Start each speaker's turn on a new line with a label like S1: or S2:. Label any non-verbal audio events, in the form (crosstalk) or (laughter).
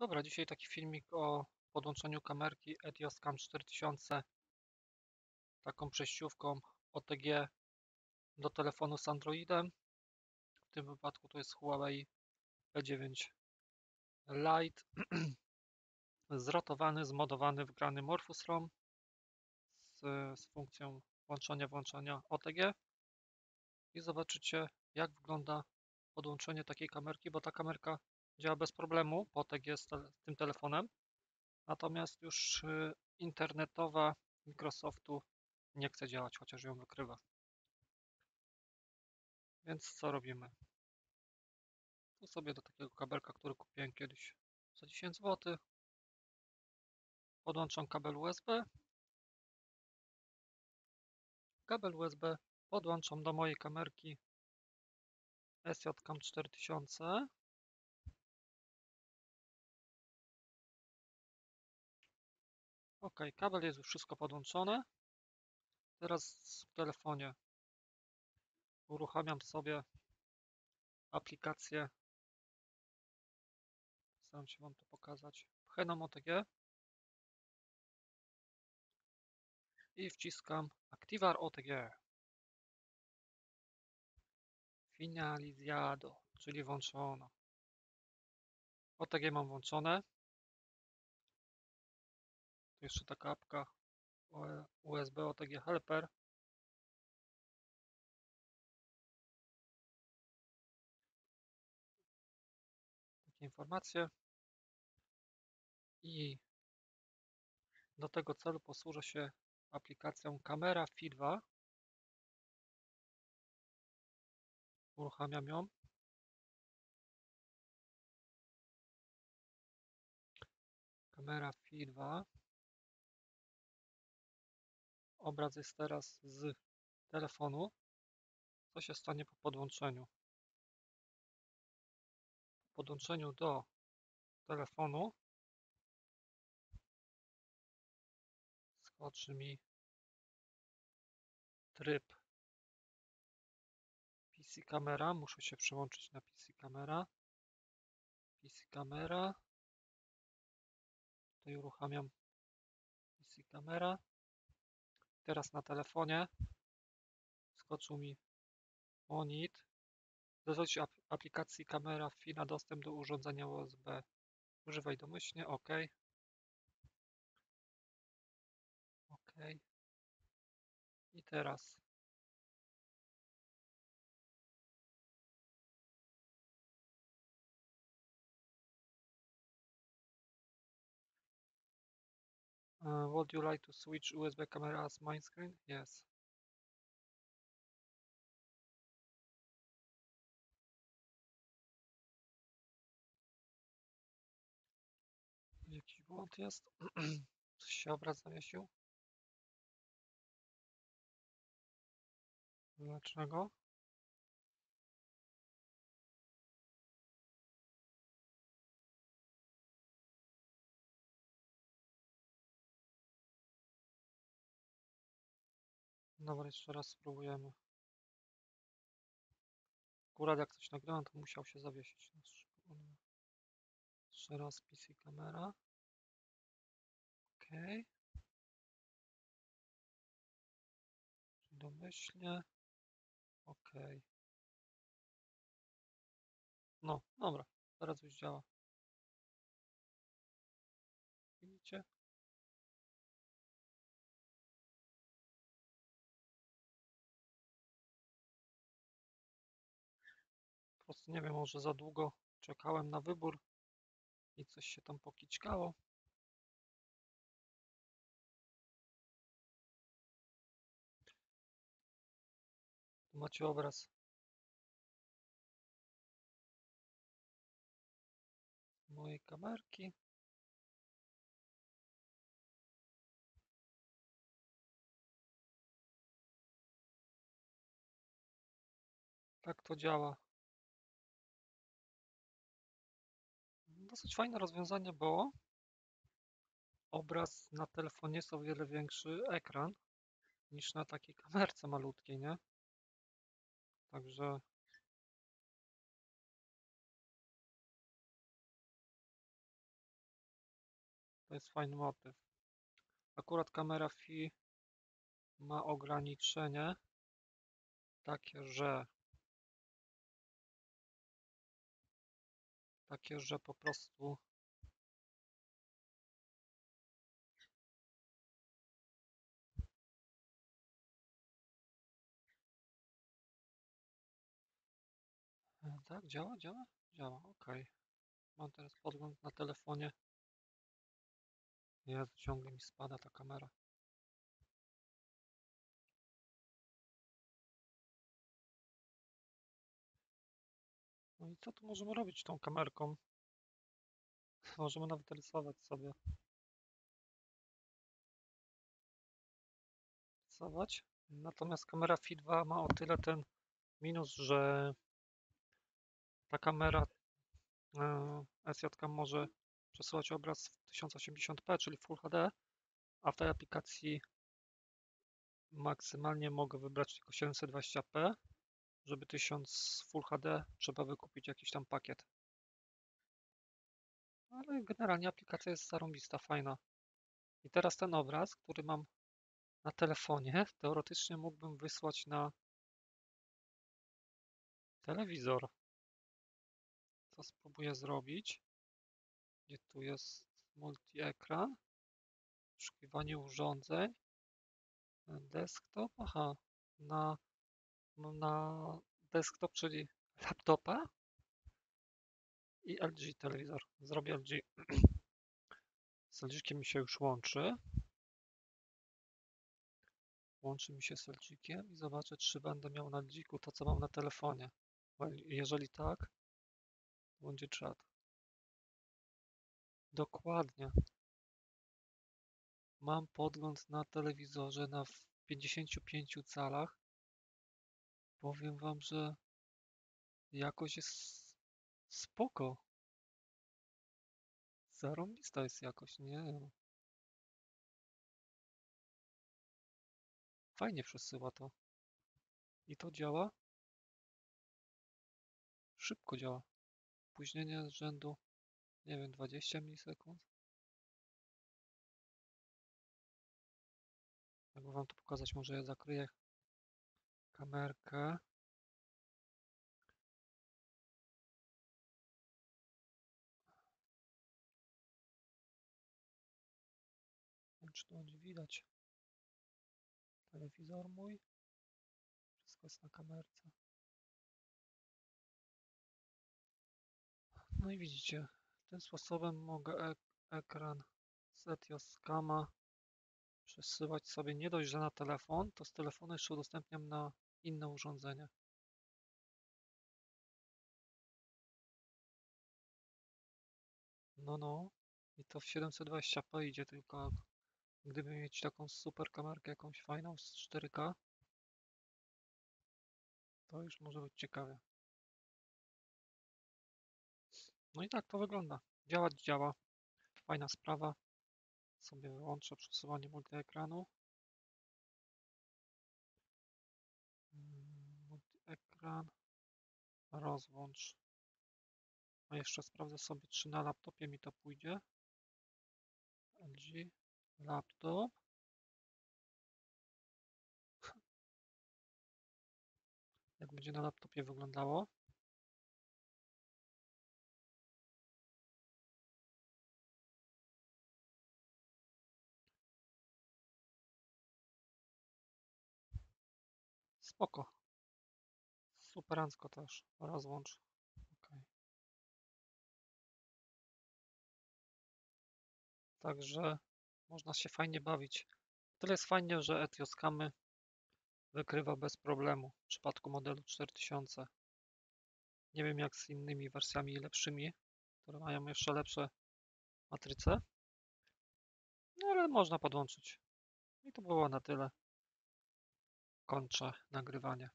S1: Dobra, dzisiaj taki filmik o podłączeniu kamerki Etios Cam 4000 taką przejściówką OTG do telefonu z Androidem. W tym wypadku to jest Huawei P9 Lite. (clears throat) Zrotowany, zmodowany, wgrany Morphus ROM z, z funkcją włączania, włączania OTG i zobaczycie jak wygląda podłączenie takiej kamerki, bo ta kamerka działa bez problemu po OTG z, te, z tym telefonem. Natomiast już y, internetowa Microsoftu nie chce działać, chociaż ją wykrywa. Więc co robimy? Tu sobie do takiego kabelka, który kupiłem kiedyś za 10 zł, podłączam kabel USB. Kabel USB podłączam do mojej kamerki SJCAM 4000. Ok, kabel jest już wszystko podłączone. Teraz w telefonie uruchamiam sobie aplikację. Staram się Wam to pokazać. Pchenom OTG i wciskam Activar OTG. Finalizado, czyli włączono. OTG mam włączone. Jeszcze taka apka USB OTG Helper. Takie informacje. I do tego celu posłużę się aplikacją Camera Fi 2. Uruchamiam ją. Camera Fi 2. Obraz jest teraz z telefonu. Co się stanie po podłączeniu? Po podłączeniu do telefonu skoczy mi tryb PC kamera. Muszę się przełączyć na PC kamera. PC kamera. Tutaj uruchamiam PC kamera. Teraz na telefonie skoczył mi Monit. Ap aplikacji kamera FI na dostęp do urządzenia USB. Używaj domyślnie, OK. OK. I teraz Uh, would you like to switch USB camera as main screen? Yes. Jakiś błąd jest? (clears throat) Coś się obraz zawiesił? Dlaczego? Dobra, jeszcze raz spróbujemy. Akurat jak coś nagrałem, to musiał się zawiesić. Jeszcze raz PC kamera. OK. Domyślnie. OK. No, dobra. Teraz już działa. Nie wiem, może za długo czekałem na wybór i coś się tam pokićkało. Tu macie obraz. mojej kamerki. Tak to działa. Dosyć fajne rozwiązanie, bo obraz na telefonie jest o wiele większy ekran niż na takiej kamerce malutkiej, nie? Także To jest fajny motyw. Akurat kamera FI ma ograniczenie takie, że takie, że po prostu E, Tak, działa, działa? Działa, ok. Mam teraz podgląd na telefonie. Jezu, ciągle mi spada ta kamera. No i co tu możemy robić tą kamerką? Możemy nawet rysować sobie. Rysować. Natomiast kamera Fi 2 ma o tyle ten minus, że ta kamera e, SJK może przesyłać obraz w 1080p, czyli Full HD, a w tej aplikacji maksymalnie mogę wybrać tylko 720p. Żeby 1000 Full HD trzeba wykupić jakiś tam pakiet. Ale generalnie aplikacja jest zarąbista, fajna. I teraz ten obraz, który mam na telefonie, teoretycznie mógłbym wysłać na telewizor. Co spróbuję zrobić? Gdzie tu jest multi-ekran? Poszukiwanie urządzeń. Desktop? Aha, na, na desktop, czyli laptopa i LG telewizor. Zrobię LG. (clears throat) Z LG mi się już łączy. Łączy mi się z LG i zobaczę, czy będę miał na LG to, co mam na telefonie. Jeżeli tak, to będzie czat. Dokładnie. Mam podgląd na telewizorze na 55 calach. Powiem wam, że jakość jest spoko. Zarąbista jest jakość, nie? Fajnie przesyła to. I to działa. Szybko działa. Opóźnienie z rzędu, nie wiem, 20 milisekund. Jakby wam to pokazać, może ja zakryję kamerkę. Czy to będzie widać. Telewizor mój. Wszystko jest na kamerce. No i widzicie, tym sposobem mogę ek ekran z Etioscama przesyłać sobie nie dość, że na telefon, to z telefonu jeszcze udostępniam na inne urządzenie. No, no. I to w 720p idzie, tylko gdyby mieć taką super kamerkę jakąś fajną z 4K, to już może być ciekawie. No i tak to wygląda. Działać działa. Fajna sprawa. Sobie wyłączę przesuwanie multiekranu. Multiekran. Rozłącz. A jeszcze sprawdzę sobie, czy na laptopie mi to pójdzie. LG. Laptop. Jak będzie na laptopie wyglądało? Spoko. Superancko też. Rozłącz. Okay. Także można się fajnie bawić. Tyle jest fajnie, że Etioscamy wykrywa bez problemu w przypadku modelu 4000. Nie wiem jak z innymi wersjami lepszymi, które mają jeszcze lepsze matryce. No ale można podłączyć. I to było na tyle. Kończę nagrywanie.